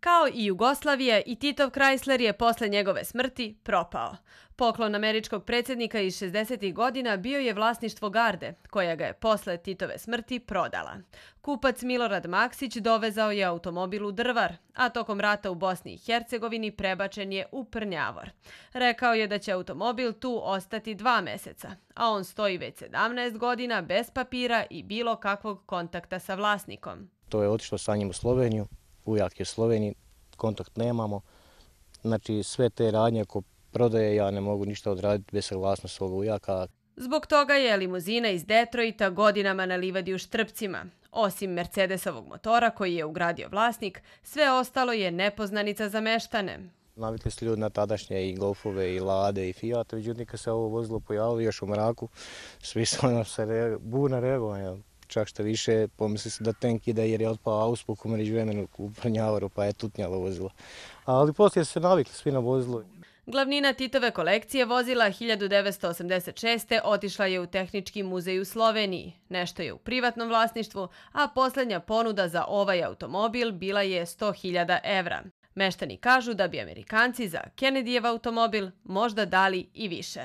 Kao i Jugoslavije, i Titov Chrysler je posle njegove smrti propao. Poklon američkog predsjednika iz 60. godina bio je vlasništvo Garde, koja ga je posle Titove smrti prodala. Kupac Milorad Maksić dovezao je automobil u Drvar, a tokom rata u Bosni i Hercegovini prebačen je u Prnjavor. Rekao je da će automobil tu ostati dva meseca, a on stoji već 17 godina bez papira i bilo kakvog kontakta sa vlasnikom. To je otišlo sa njim u Sloveniju, ujak je Sloveniji, kontakt nemamo. Znači sve te radnje ko prodaje ja ne mogu ništa odraditi bez saglasnosti svoga ujaka. Zbog toga je limuzina iz Detroita godinama na livadi u Štrpcima. Osim Mercedesovog motora koji je ugradio vlasnik, sve ostalo je nepoznanica za meštane. Navikli su ljudi na tadašnje i Golfove i Lade i Fiat, međutim kad se ovo vozilo pojavilo još u mraku, svi su ono se re, burna reagovanja čak što više pomisli se da tank ide jer je otpao auspuk u među vremenu u Prnjavaru pa je tutnjalo vozilo. Ali poslije se navikli svi na vozilo. Glavnina Titove kolekcije vozila 1986. otišla je u Tehnički muzej u Sloveniji. Nešto je u privatnom vlasništvu, a posljednja ponuda za ovaj automobil bila je 100.000 evra. Meštani kažu da bi Amerikanci za Kennedyjev automobil možda dali i više.